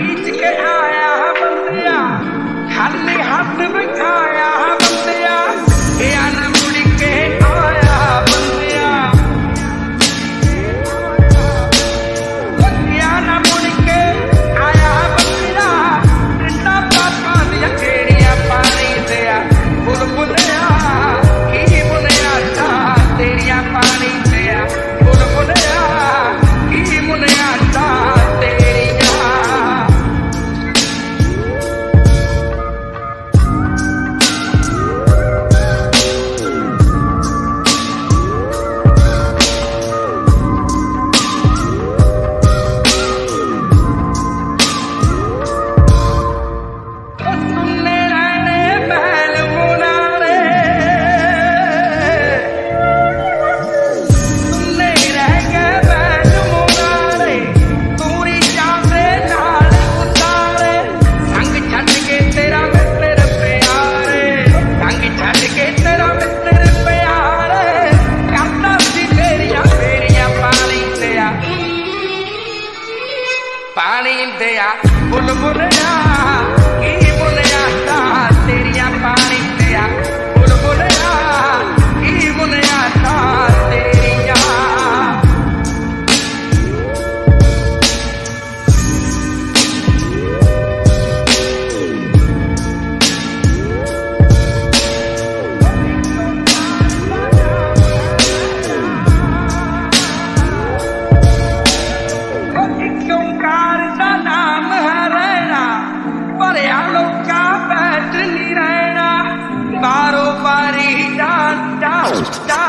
नीच के आया बंदिया। खाली हाथ बिठाया। ya, bulbul ya. Don't.